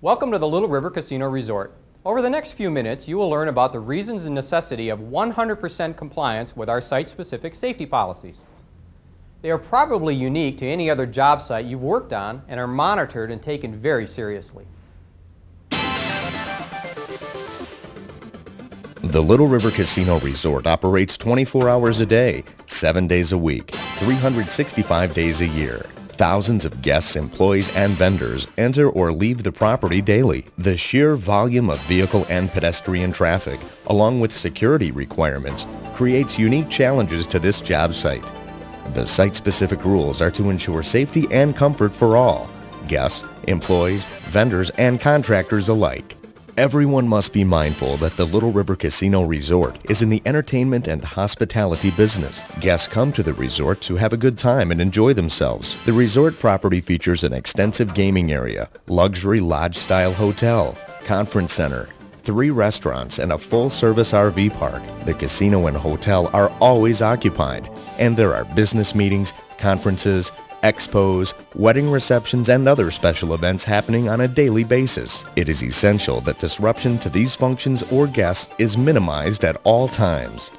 Welcome to the Little River Casino Resort. Over the next few minutes, you will learn about the reasons and necessity of 100% compliance with our site-specific safety policies. They are probably unique to any other job site you've worked on and are monitored and taken very seriously. The Little River Casino Resort operates 24 hours a day, 7 days a week, 365 days a year. Thousands of guests, employees, and vendors enter or leave the property daily. The sheer volume of vehicle and pedestrian traffic, along with security requirements, creates unique challenges to this job site. The site-specific rules are to ensure safety and comfort for all, guests, employees, vendors, and contractors alike. Everyone must be mindful that the Little River Casino Resort is in the entertainment and hospitality business. Guests come to the resort to have a good time and enjoy themselves. The resort property features an extensive gaming area, luxury lodge-style hotel, conference center, three restaurants, and a full-service RV park. The casino and hotel are always occupied, and there are business meetings, conferences, expos, wedding receptions, and other special events happening on a daily basis. It is essential that disruption to these functions or guests is minimized at all times.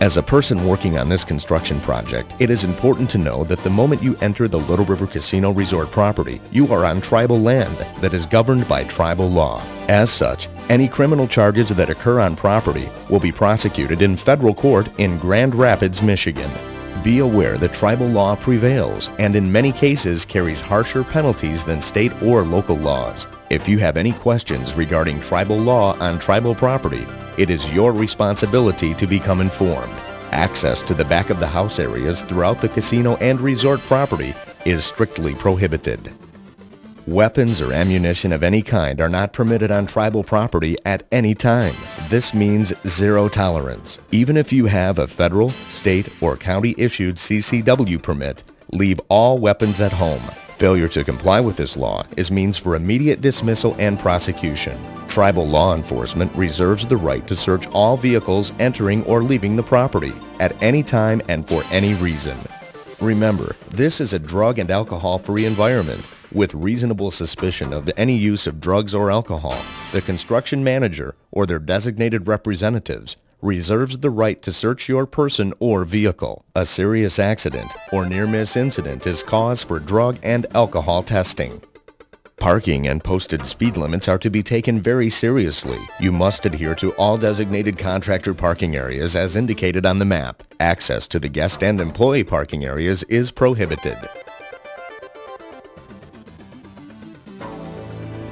As a person working on this construction project, it is important to know that the moment you enter the Little River Casino Resort property, you are on tribal land that is governed by tribal law. As such, any criminal charges that occur on property will be prosecuted in federal court in Grand Rapids, Michigan. Be aware that tribal law prevails and in many cases carries harsher penalties than state or local laws. If you have any questions regarding tribal law on tribal property, it is your responsibility to become informed. Access to the back of the house areas throughout the casino and resort property is strictly prohibited. Weapons or ammunition of any kind are not permitted on tribal property at any time. This means zero tolerance. Even if you have a federal, state, or county issued CCW permit, leave all weapons at home. Failure to comply with this law is means for immediate dismissal and prosecution. Tribal law enforcement reserves the right to search all vehicles entering or leaving the property at any time and for any reason. Remember, this is a drug and alcohol-free environment. With reasonable suspicion of any use of drugs or alcohol, the construction manager or their designated representatives reserves the right to search your person or vehicle. A serious accident or near-miss incident is cause for drug and alcohol testing. Parking and posted speed limits are to be taken very seriously. You must adhere to all designated contractor parking areas as indicated on the map. Access to the guest and employee parking areas is prohibited.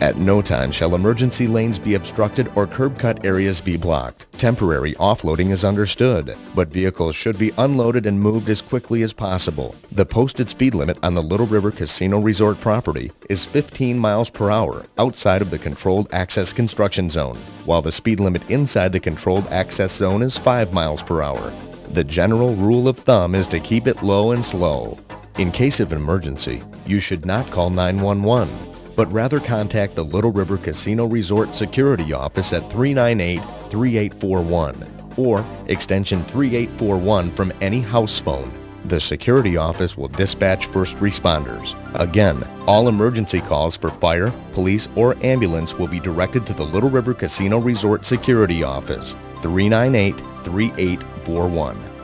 At no time shall emergency lanes be obstructed or curb cut areas be blocked. Temporary offloading is understood, but vehicles should be unloaded and moved as quickly as possible. The posted speed limit on the Little River Casino Resort property is 15 miles per hour outside of the controlled access construction zone, while the speed limit inside the controlled access zone is 5 miles per hour. The general rule of thumb is to keep it low and slow. In case of emergency, you should not call 911 but rather contact the Little River Casino Resort Security Office at 398-3841 or extension 3841 from any house phone. The security office will dispatch first responders. Again, all emergency calls for fire, police, or ambulance will be directed to the Little River Casino Resort Security Office, 398-3841.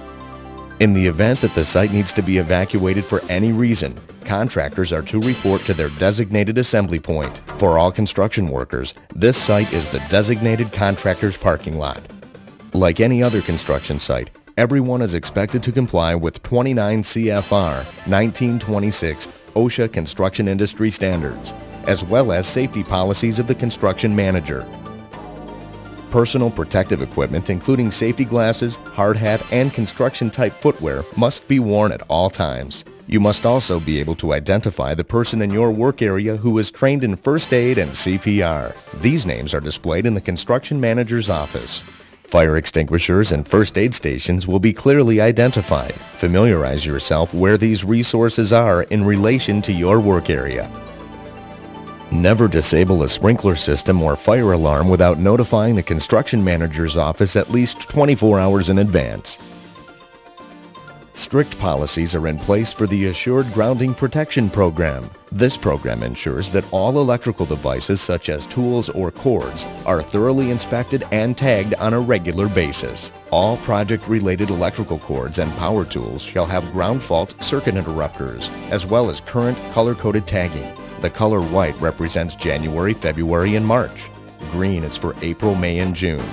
In the event that the site needs to be evacuated for any reason, contractors are to report to their designated assembly point. For all construction workers, this site is the designated contractor's parking lot. Like any other construction site, everyone is expected to comply with 29 CFR 1926 OSHA construction industry standards, as well as safety policies of the construction manager. Personal protective equipment including safety glasses, hard hat, and construction-type footwear must be worn at all times. You must also be able to identify the person in your work area who is trained in first aid and CPR. These names are displayed in the construction manager's office. Fire extinguishers and first aid stations will be clearly identified. Familiarize yourself where these resources are in relation to your work area. Never disable a sprinkler system or fire alarm without notifying the construction manager's office at least 24 hours in advance. Strict policies are in place for the Assured Grounding Protection Program. This program ensures that all electrical devices such as tools or cords are thoroughly inspected and tagged on a regular basis. All project-related electrical cords and power tools shall have ground fault circuit interrupters, as well as current color-coded tagging. The color white represents January, February, and March. Green is for April, May, and June.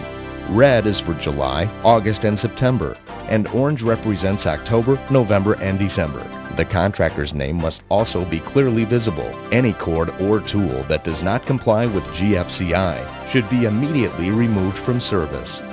Red is for July, August, and September, and orange represents October, November, and December. The contractor's name must also be clearly visible. Any cord or tool that does not comply with GFCI should be immediately removed from service.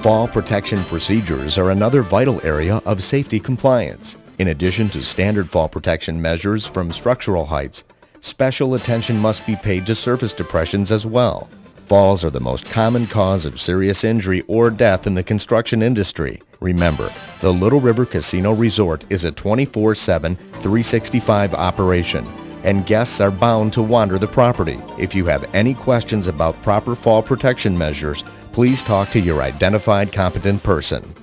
Fall protection procedures are another vital area of safety compliance. In addition to standard fall protection measures from structural heights, special attention must be paid to surface depressions as well. Falls are the most common cause of serious injury or death in the construction industry. Remember, the Little River Casino Resort is a 24-7, 365 operation, and guests are bound to wander the property. If you have any questions about proper fall protection measures, please talk to your identified competent person.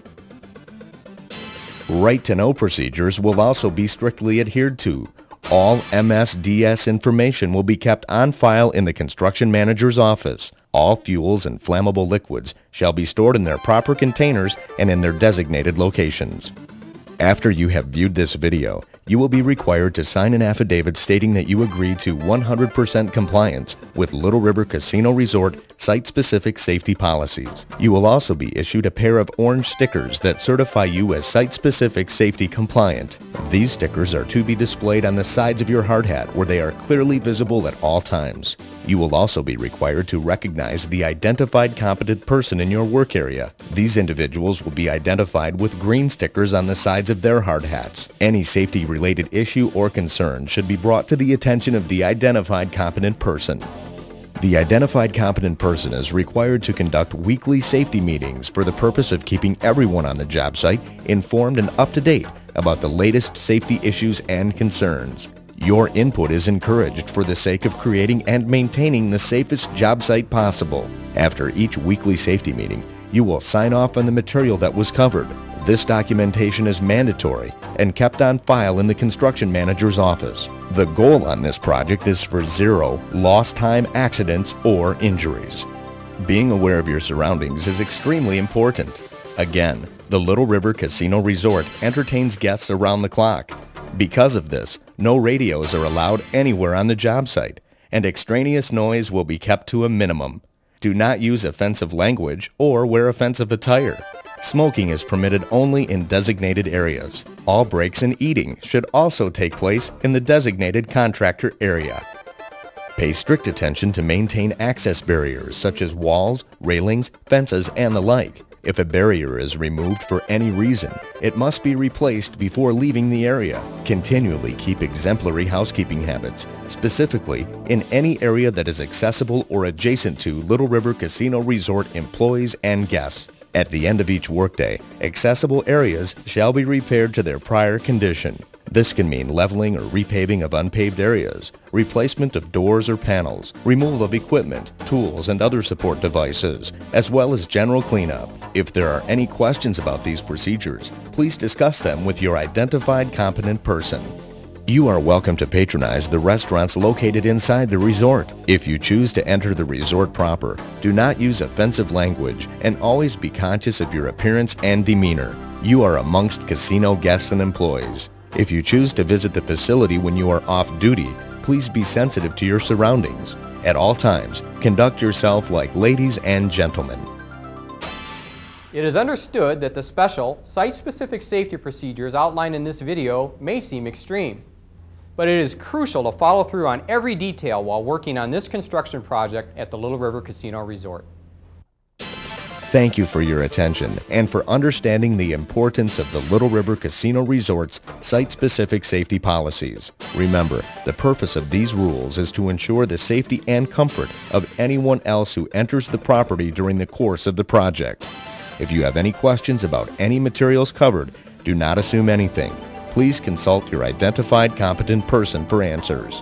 Right to know procedures will also be strictly adhered to. All MSDS information will be kept on file in the construction manager's office. All fuels and flammable liquids shall be stored in their proper containers and in their designated locations. After you have viewed this video, you will be required to sign an affidavit stating that you agree to 100% compliance with Little River Casino Resort site-specific safety policies. You will also be issued a pair of orange stickers that certify you as site-specific safety compliant. These stickers are to be displayed on the sides of your hard hat where they are clearly visible at all times. You will also be required to recognize the identified competent person in your work area. These individuals will be identified with green stickers on the sides of their hard hats. Any safety-related issue or concern should be brought to the attention of the identified competent person. The identified competent person is required to conduct weekly safety meetings for the purpose of keeping everyone on the job site informed and up to date about the latest safety issues and concerns. Your input is encouraged for the sake of creating and maintaining the safest job site possible. After each weekly safety meeting, you will sign off on the material that was covered. This documentation is mandatory and kept on file in the construction manager's office. The goal on this project is for zero lost time accidents or injuries. Being aware of your surroundings is extremely important. Again, the Little River Casino Resort entertains guests around the clock. Because of this, no radios are allowed anywhere on the job site, and extraneous noise will be kept to a minimum. Do not use offensive language or wear offensive attire. Smoking is permitted only in designated areas. All breaks and eating should also take place in the designated contractor area. Pay strict attention to maintain access barriers such as walls, railings, fences, and the like. If a barrier is removed for any reason, it must be replaced before leaving the area. Continually keep exemplary housekeeping habits, specifically in any area that is accessible or adjacent to Little River Casino Resort employees and guests. At the end of each workday, accessible areas shall be repaired to their prior condition. This can mean leveling or repaving of unpaved areas, replacement of doors or panels, removal of equipment, tools, and other support devices, as well as general cleanup. If there are any questions about these procedures, please discuss them with your identified competent person. You are welcome to patronize the restaurants located inside the resort. If you choose to enter the resort proper, do not use offensive language and always be conscious of your appearance and demeanor. You are amongst casino guests and employees. If you choose to visit the facility when you are off duty, please be sensitive to your surroundings. At all times, conduct yourself like ladies and gentlemen. It is understood that the special, site-specific safety procedures outlined in this video may seem extreme, but it is crucial to follow through on every detail while working on this construction project at the Little River Casino Resort. Thank you for your attention and for understanding the importance of the Little River Casino Resort's site-specific safety policies. Remember, the purpose of these rules is to ensure the safety and comfort of anyone else who enters the property during the course of the project. If you have any questions about any materials covered, do not assume anything. Please consult your identified competent person for answers.